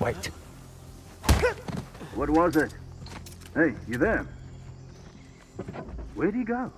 Wait. What was it? Hey, you there? Where'd he go?